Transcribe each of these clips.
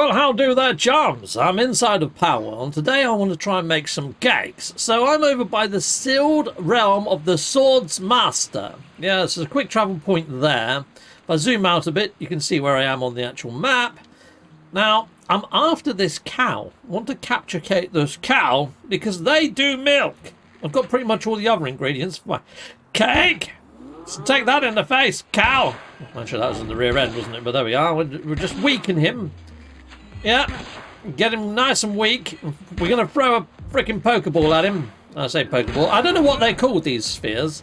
Well, how do there, chums? I'm inside of Power, and today I want to try and make some cakes. So I'm over by the sealed realm of the Swords Master. Yeah, there's a quick travel point there. If I zoom out a bit, you can see where I am on the actual map. Now, I'm after this cow. I want to capture this cow because they do milk. I've got pretty much all the other ingredients for my cake. So take that in the face, cow. Actually, that was in the rear end, wasn't it? But there we are. We're just weakening him. Yeah, get him nice and weak. We're going to throw a freaking Pokeball at him. I say Pokeball. I don't know what they call these spheres.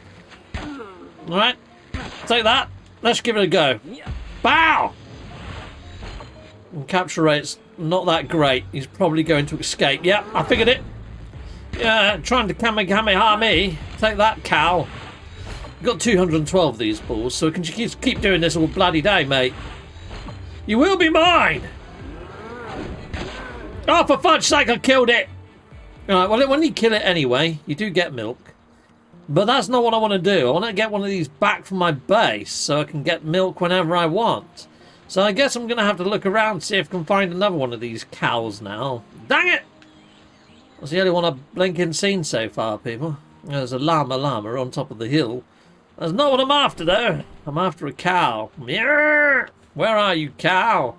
Alright, take that. Let's give it a go. Bow! Capture rate's not that great. He's probably going to escape. Yeah, I figured it. Yeah, trying to Kamehameha me. Take that, cow. Got 212 of these balls, so can just keep doing this all bloody day, mate. You will be mine! Oh, for fudge sake, I killed it! Alright, well, when you kill it anyway, you do get milk. But that's not what I want to do. I want to get one of these back from my base so I can get milk whenever I want. So I guess I'm going to have to look around see if I can find another one of these cows now. Dang it! That's the only one I've blinking seen so far, people. There's a llama llama on top of the hill. That's not what I'm after, though. I'm after a cow. Where are you, cow?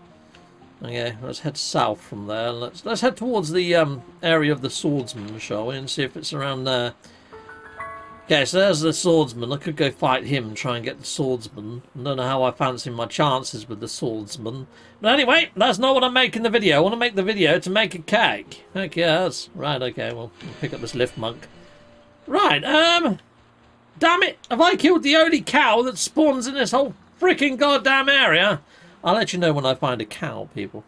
Okay, let's head south from there. Let's let's head towards the um, area of the swordsman, shall we, and see if it's around there. Okay, so there's the swordsman. I could go fight him and try and get the swordsman. I don't know how I fancy my chances with the swordsman. But anyway, that's not what I'm making the video. I want to make the video to make a cake. Heck yes. Right, okay, well, pick up this Lifmunk. Right, um... Damn it! Have I killed the only cow that spawns in this whole freaking goddamn area? I'll let you know when I find a cow, people.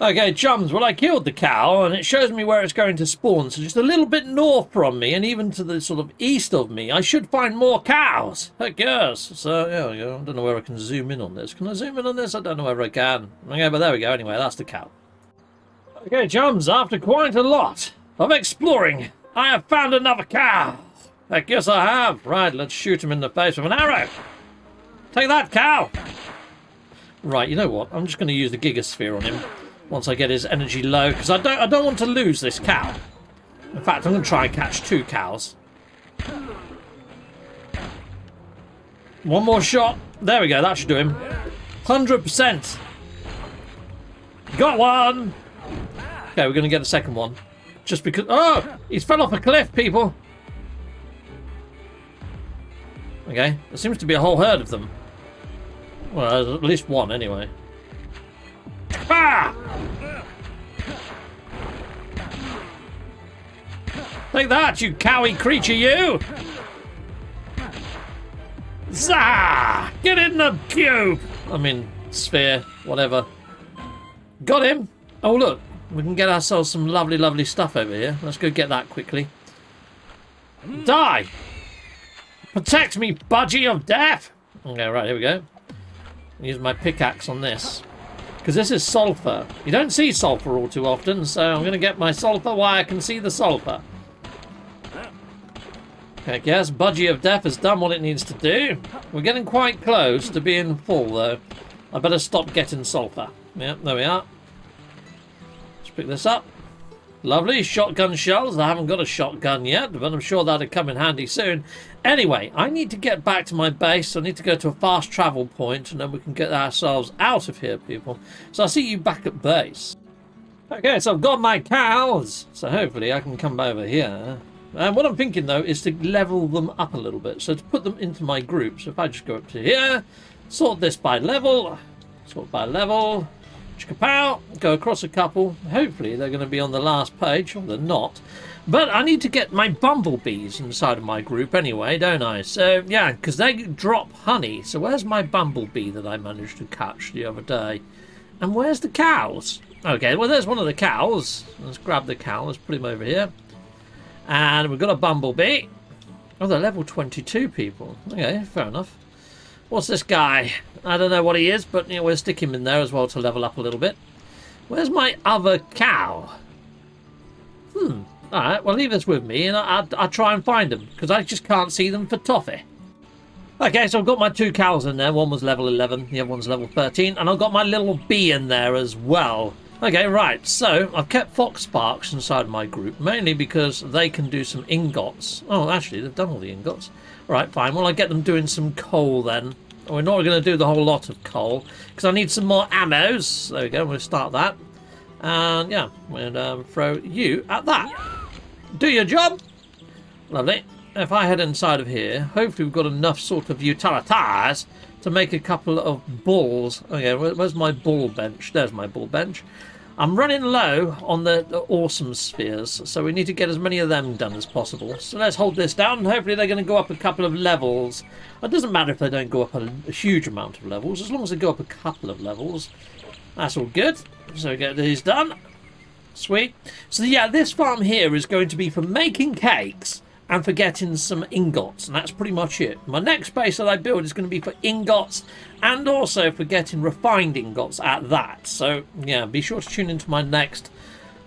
Okay, chums, well I killed the cow and it shows me where it's going to spawn. So just a little bit north from me and even to the sort of east of me, I should find more cows. Heck yes. So, yeah, I don't know where I can zoom in on this. Can I zoom in on this? I don't know whether I can. Okay, but there we go. Anyway, that's the cow. Okay, chums, after quite a lot of exploring, I have found another cow. Heck yes, I have. Right, let's shoot him in the face with an arrow. Take that, cow. Right, you know what? I'm just going to use the Gigasphere on him once I get his energy low, because I don't, I don't want to lose this cow. In fact, I'm going to try and catch two cows. One more shot. There we go. That should do him. 100%. Got one. Okay, we're going to get the second one. Just because... Oh! He's fell off a cliff, people. Okay. There seems to be a whole herd of them. Well, there's at least one, anyway. Ah! Take that, you cowy creature, you! Zah! Get in the cube! I mean, sphere, whatever. Got him! Oh, look. We can get ourselves some lovely, lovely stuff over here. Let's go get that quickly. Die! Protect me, budgie of death! Okay, right, here we go. Use my pickaxe on this. Because this is sulfur. You don't see sulfur all too often, so I'm going to get my sulfur while I can see the sulfur. I guess Budgie of Death has done what it needs to do. We're getting quite close to being full, though. I better stop getting sulfur. Yep, there we are. Let's pick this up. Lovely. Shotgun shells. I haven't got a shotgun yet, but I'm sure that'll come in handy soon. Anyway, I need to get back to my base. I need to go to a fast travel point, and then we can get ourselves out of here, people. So I'll see you back at base. Okay, so I've got my cows. So hopefully I can come over here. And what I'm thinking, though, is to level them up a little bit. So to put them into my group. So if I just go up to here, sort this by level, sort by level, Kapow! Go across a couple. Hopefully they're going to be on the last page. Or they're not. But I need to get my bumblebees inside of my group anyway, don't I? So, yeah, because they drop honey. So where's my bumblebee that I managed to catch the other day? And where's the cows? Okay, well, there's one of the cows. Let's grab the cow. Let's put him over here. And we've got a bumblebee. Oh, they're level 22 people. Okay, fair enough. What's this guy? I don't know what he is, but you know, we'll stick him in there as well to level up a little bit. Where's my other cow? Hmm. Alright, well leave this with me and I'll, I'll try and find them, because I just can't see them for toffee. Okay, so I've got my two cows in there. One was level 11, the other one's level 13. And I've got my little bee in there as well. Okay, right, so I've kept Foxparks inside my group, mainly because they can do some ingots. Oh, actually, they've done all the ingots. Right, fine. Well, I get them doing some coal then. We're not going to do the whole lot of coal, because I need some more ammos. There we go, we'll start that. And, yeah, we'll um, throw you at that. Do your job. Lovely. If I head inside of here, hopefully we've got enough sort of utilities to make a couple of balls. Okay, where's my ball bench? There's my ball bench. I'm running low on the, the, awesome spheres, so we need to get as many of them done as possible. So let's hold this down. Hopefully they're going to go up a couple of levels. It doesn't matter if they don't go up a, a huge amount of levels, as long as they go up a couple of levels. That's all good. So get these done. Sweet. So yeah, this farm here is going to be for making cakes and for getting some ingots and that's pretty much it. My next base that I build is going to be for ingots and also for getting refined ingots at that. So yeah be sure to tune into my next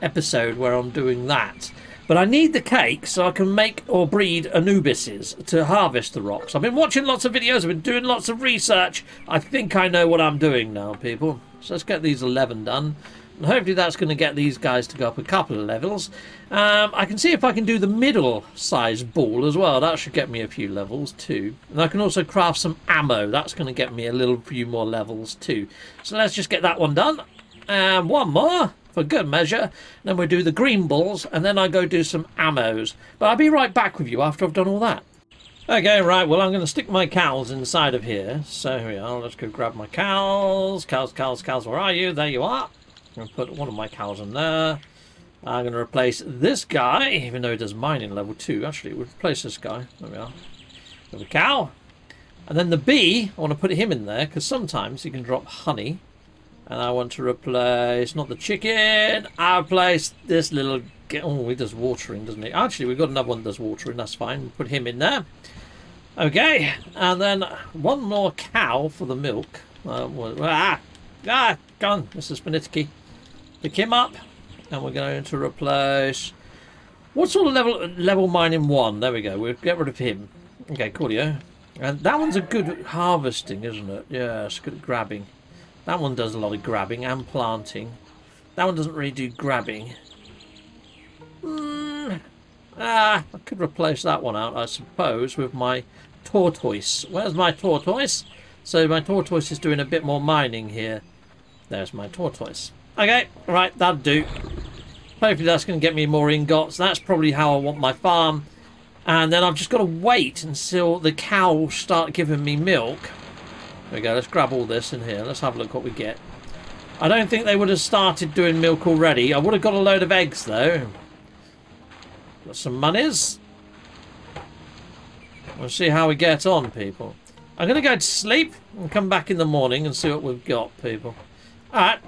episode where I'm doing that. But I need the cake so I can make or breed Anubises to harvest the rocks. I've been watching lots of videos I've been doing lots of research. I think I know what I'm doing now people. So let's get these 11 done and hopefully that's going to get these guys to go up a couple of levels. Um, I can see if I can do the middle size ball as well. That should get me a few levels too. And I can also craft some ammo. That's going to get me a little few more levels too. So let's just get that one done. And one more for good measure. Then we do the green balls and then I go do some ammos. But I'll be right back with you after I've done all that. Okay, right, well, I'm going to stick my cows inside of here. So here we are, let's go grab my cows. Cows, cows, cows, where are you? There you are. I'm going to put one of my cows in there. I'm going to replace this guy, even though he does mining level 2. Actually, we'll replace this guy. There we are. With a cow. And then the bee, I want to put him in there, because sometimes he can drop honey. And I want to replace, not the chicken, I replace this little... Oh, he does watering, doesn't he? Actually, we've got another one that does watering, that's fine. Put him in there. Okay, and then one more cow for the milk. Uh, ah, ah, gone, Mr. Spinitsky. Pick him up. And we're going to replace... What sort of level level mining one? There we go. We'll get rid of him. Okay, coolio. And that one's a good harvesting, isn't it? Yeah, it's good at grabbing. That one does a lot of grabbing and planting. That one doesn't really do grabbing. Mm, ah, I could replace that one out, I suppose, with my tortoise. Where's my tortoise? So my tortoise is doing a bit more mining here. There's my tortoise. Okay, right, that'll do. Hopefully that's going to get me more ingots. That's probably how I want my farm. And then I've just got to wait until the cows start giving me milk. There we go, let's grab all this in here. Let's have a look what we get. I don't think they would have started doing milk already. I would have got a load of eggs though. Got some monies. We'll see how we get on, people. I'm going to go to sleep and come back in the morning and see what we've got, people. Alright.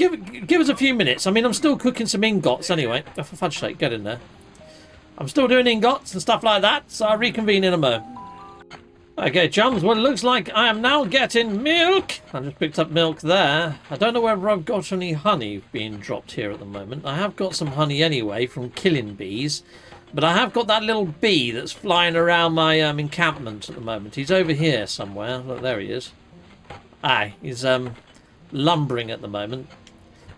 Give, give us a few minutes. I mean, I'm still cooking some ingots anyway. Oh, fudge sake, get in there. I'm still doing ingots and stuff like that, so I'll reconvene in a mo. Okay, chums, well, it looks like I am now getting milk. I just picked up milk there. I don't know whether I've got any honey being dropped here at the moment. I have got some honey anyway from killing bees. But I have got that little bee that's flying around my um, encampment at the moment. He's over here somewhere. Look, there he is. Aye, he's um, lumbering at the moment.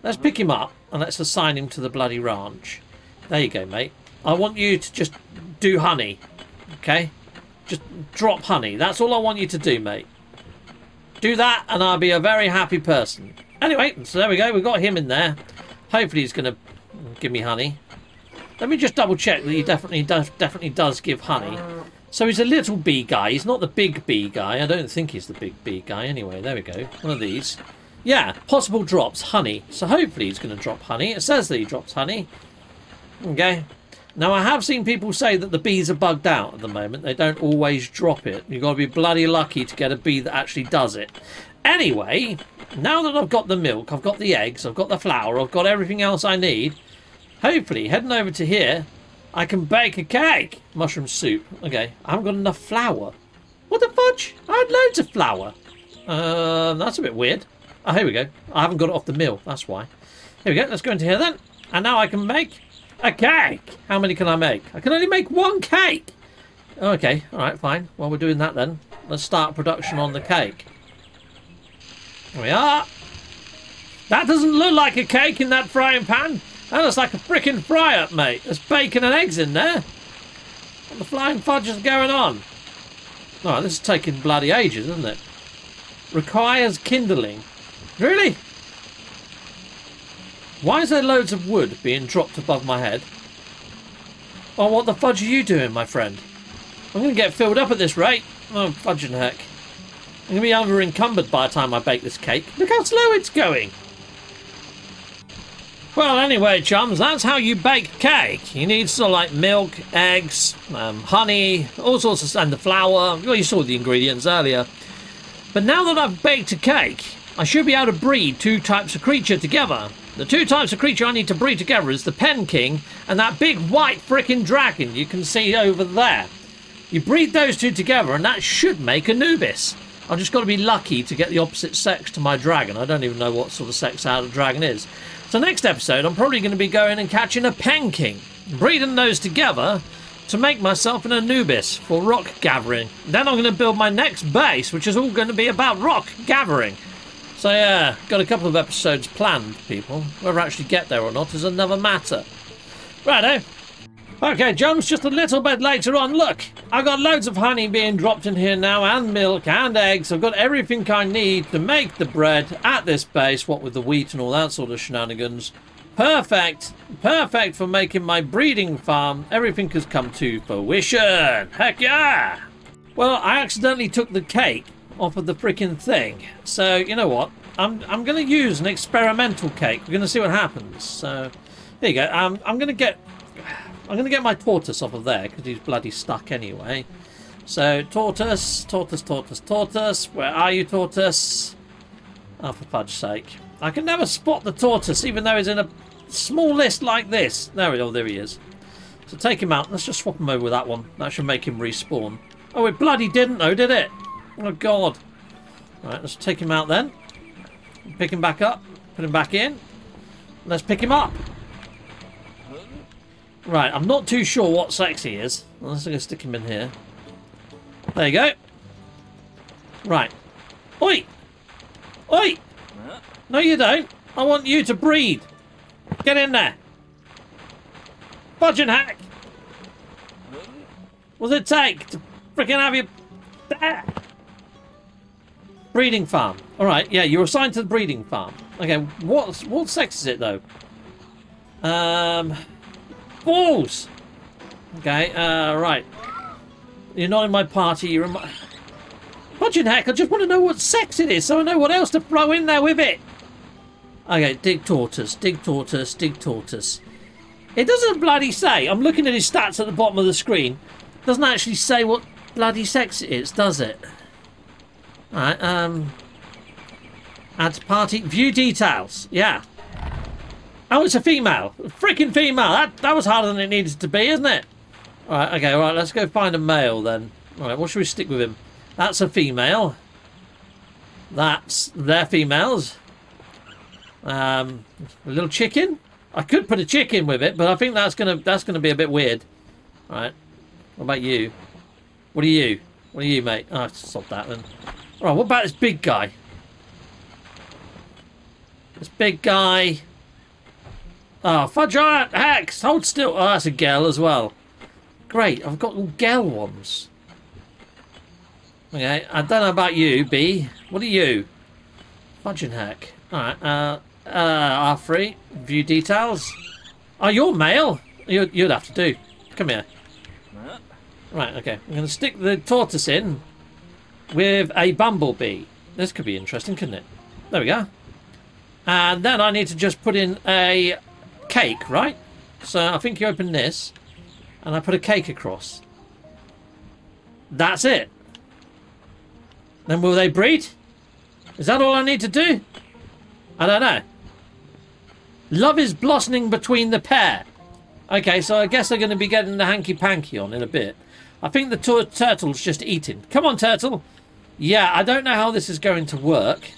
Let's pick him up and let's assign him to the bloody ranch. There you go, mate. I want you to just do honey. Okay? Just drop honey. That's all I want you to do, mate. Do that and I'll be a very happy person. Anyway, so there we go. We've got him in there. Hopefully he's going to give me honey. Let me just double check that he definitely does, definitely does give honey. So he's a little bee guy. He's not the big bee guy. I don't think he's the big bee guy. Anyway, there we go. One of these. Yeah, possible drops, honey. So hopefully he's going to drop honey. It says that he drops honey. Okay. Now, I have seen people say that the bees are bugged out at the moment. They don't always drop it. You've got to be bloody lucky to get a bee that actually does it. Anyway, now that I've got the milk, I've got the eggs, I've got the flour, I've got everything else I need, hopefully, heading over to here, I can bake a cake. Mushroom soup. Okay, I haven't got enough flour. What the fudge? I had loads of flour. Uh, that's a bit weird. Oh, here we go. I haven't got it off the mill. That's why. Here we go. Let's go into here then. And now I can make a cake. How many can I make? I can only make one cake. Okay. All right. Fine. Well, we're doing that then. Let's start production on the cake. There we are. That doesn't look like a cake in that frying pan. That looks like a freaking fry-up, mate. There's bacon and eggs in there. What the flying fudge is going on? Oh, this is taking bloody ages, isn't it? Requires kindling. Really? Why is there loads of wood being dropped above my head? Oh, what the fudge are you doing, my friend? I'm going to get filled up at this rate. Oh, fudge and heck. I'm going to be over encumbered by the time I bake this cake. Look how slow it's going. Well, anyway, chums, that's how you bake cake. You need sort of like milk, eggs, um, honey, all sorts of, and the flour. Well, you saw the ingredients earlier. But now that I've baked a cake, I should be able to breed two types of creature together. The two types of creature I need to breed together is the Penking and that big white frickin' dragon you can see over there. You breed those two together and that should make Anubis. I've just got to be lucky to get the opposite sex to my dragon. I don't even know what sort of sex our dragon is. So next episode, I'm probably going to be going and catching a Penking, breeding those together to make myself an Anubis for rock gathering. Then I'm going to build my next base, which is all going to be about rock gathering. So yeah, got a couple of episodes planned, people. Whether I actually get there or not is another matter. Righto. Eh? Okay, Jones, just a little bit later on. Look, I've got loads of honey being dropped in here now, and milk, and eggs. I've got everything I need to make the bread at this base, what with the wheat and all that sort of shenanigans. Perfect. Perfect for making my breeding farm. Everything has come to fruition. Heck yeah! Well, I accidentally took the cake off of the freaking thing. So, you know what? I'm, I'm going to use an experimental cake. We're going to see what happens. So, there you go. Um, I'm going to get... I'm going to get my tortoise off of there because he's bloody stuck anyway. So, tortoise, tortoise, tortoise, tortoise. Where are you, tortoise? Oh, for fudge's sake. I can never spot the tortoise, even though he's in a small list like this. There, oh, there he is. So take him out. Let's just swap him over with that one. That should make him respawn. Oh, it bloody didn't, though, did it? Oh, God. Right, let's take him out then. Pick him back up. Put him back in. Let's pick him up. Right, I'm not too sure what sex he is. Let's go stick him in here. There you go. Right. Oi! Oi! No, you don't. I want you to breed. Get in there. Budge and hack. What's it take to freaking have you there? Breeding farm. All right, yeah, you're assigned to the breeding farm. Okay, what what sex is it though? Um, balls. Okay, uh, right. You're not in my party. You're in my. Budget heck! I just want to know what sex it is, so I know what else to throw in there with it. Okay, dig tortoise, dig tortoise, dig tortoise. It doesn't bloody say. I'm looking at his stats at the bottom of the screen. Doesn't actually say what bloody sex it is, does it? Alright, um... Add party. View details. Yeah. Oh, it's a female. Freaking female. That, that was harder than it needed to be, isn't it? Alright, okay, right. let's go find a male then. Alright, what should we stick with him? That's a female. That's... They're females. Um, a little chicken. I could put a chicken with it, but I think that's gonna that's gonna be a bit weird. Alright. What about you? What are you? What are you, mate? Oh, stop that then. Alright, what about this big guy? This big guy. Oh, fudge art, Hex! Hold still. Oh, that's a girl as well. Great, I've got all girl ones. Okay, I don't know about you, B. What are you? Fudge and hack. Alright, uh, uh, R3. View details. Oh, you're male? You'd, you'd have to do. Come here. Right, okay. I'm going to stick the tortoise in with a bumblebee. This could be interesting, couldn't it? There we go. And then I need to just put in a cake, right? So I think you open this, and I put a cake across. That's it. Then will they breed? Is that all I need to do? I don't know. Love is blossoming between the pair. Okay, so I guess they're going to be getting the hanky-panky on in a bit. I think the turtle's just eating. Come on, turtle. Yeah, I don't know how this is going to work.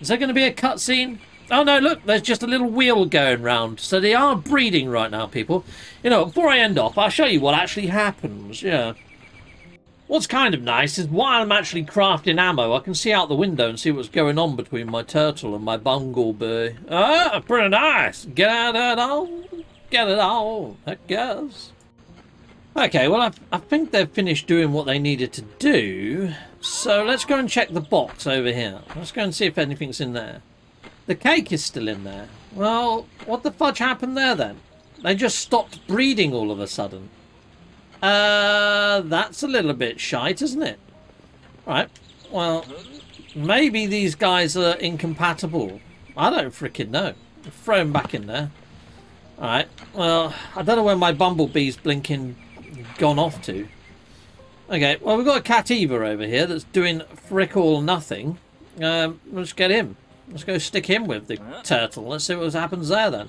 Is there going to be a cutscene? Oh no, look, there's just a little wheel going round. So they are breeding right now, people. You know, before I end off, I'll show you what actually happens, yeah. What's kind of nice is while I'm actually crafting ammo, I can see out the window and see what's going on between my turtle and my bumblebee. Ah, pretty nice. Get it all. Get it all. Heck yes. Okay, well, I, I think they've finished doing what they needed to do. So let's go and check the box over here. Let's go and see if anything's in there. The cake is still in there. Well, what the fudge happened there then? They just stopped breeding all of a sudden. Uh, that's a little bit shite, isn't it? Right. Well, maybe these guys are incompatible. I don't freaking know. Throw them back in there. Alright. Well, I don't know where my bumblebee's blinking gone off to. Okay, well, we've got a Cattiva over here that's doing frick all nothing. Um, let's get him. Let's go stick him with the turtle. Let's see what happens there then.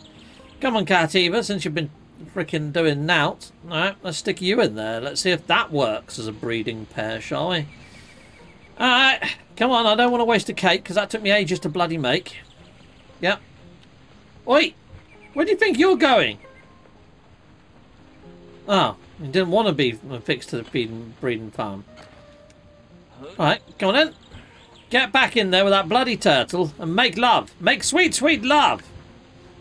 Come on, Cattiva, since you've been freaking doing nout. Alright, let's stick you in there. Let's see if that works as a breeding pair, shall we? Alright, come on, I don't want to waste a cake, because that took me ages to bloody make. Yep. Oi! Where do you think you're going? Oh, you didn't want to be fixed to the feeding, breeding farm. Alright, come on in. Get back in there with that bloody turtle and make love. Make sweet, sweet love.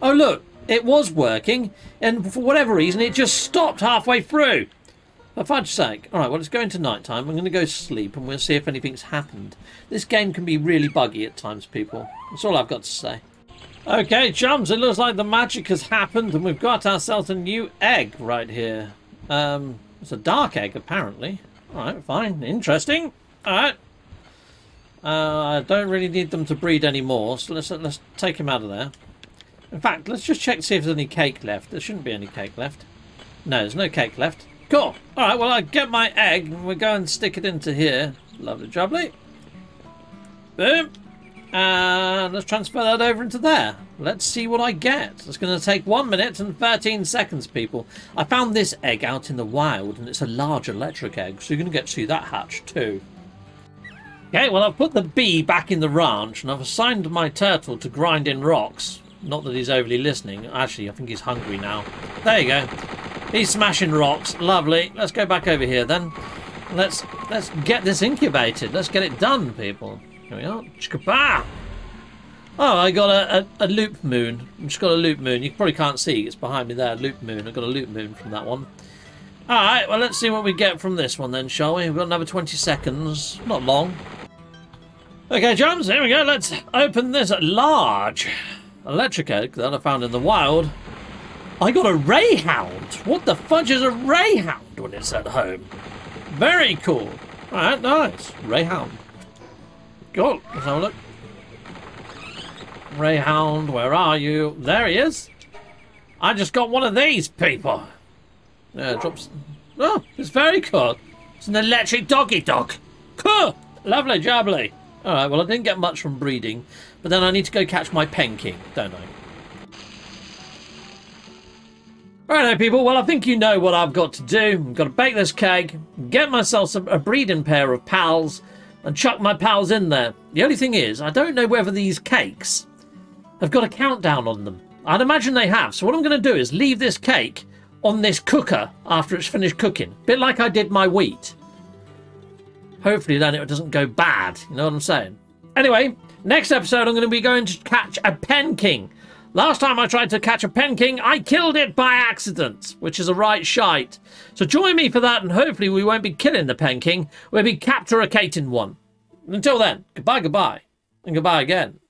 Oh, look. It was working, and for whatever reason, it just stopped halfway through. For fudge's sake. Alright, well, it's going to night time. I'm going to go sleep, and we'll see if anything's happened. This game can be really buggy at times, people. That's all I've got to say. Okay, chums, it looks like the magic has happened, and we've got ourselves a new egg right here. Um, it's a dark egg, apparently. Alright, fine. Interesting. Alright. Uh, I don't really need them to breed anymore, so let's, let's take them out of there. In fact, let's just check to see if there's any cake left. There shouldn't be any cake left. No, there's no cake left. Cool. Alright, well, I get my egg, and we'll go and stick it into here. Lovely jubbly. Boom. And let's transfer that over into there. Let's see what I get. It's going to take 1 minute and 13 seconds, people. I found this egg out in the wild, and it's a large electric egg, so you're going to get to see that hatch too. Okay, well, I've put the bee back in the ranch, and I've assigned my turtle to grind in rocks. Not that he's overly listening. Actually, I think he's hungry now. There you go. He's smashing rocks. Lovely. Let's go back over here then. Let's let's get this incubated. Let's get it done, people. Here we are. Chicka Oh, I got a, a, a, loop moon. I've just got a loop moon. You probably can't see. It's behind me there. Loop moon. I got a loop moon from that one. Alright, well, let's see what we get from this one then, shall we? We've got another 20 seconds. Not long. Okay, chums, here we go. Let's open this at large electric egg that I found in the wild. I got a Rayhound. What the fudge is a Rayhound when it's at home? Very cool. Alright, nice. Rayhound. Cool. Let's have a look. Rayhound, where are you? There he is. I just got one of these people. Yeah, drops. Oh, it's very cool. It's an electric doggy dog. Cool. Lovely jubbly. Alright, well, I didn't get much from breeding, but then I need to go catch my penking, don't I? Alright, people, well, I think you know what I've got to do. I've got to bake this cake, get myself a breeding pair of pals, and chuck my pals in there. The only thing is, I don't know whether these cakes have got a countdown on them. I'd imagine they have. So what I'm going to do is leave this cake on this cooker after it's finished cooking. Bit like I did my wheat. Hopefully then it doesn't go bad. You know what I'm saying? Anyway, next episode I'm going to be going to catch a penking. Last time I tried to catch a penking, I killed it by accident, which is a right shite. So join me for that, and hopefully we won't be killing the penking, we'll be capturating one. Until then, goodbye, goodbye, and goodbye again.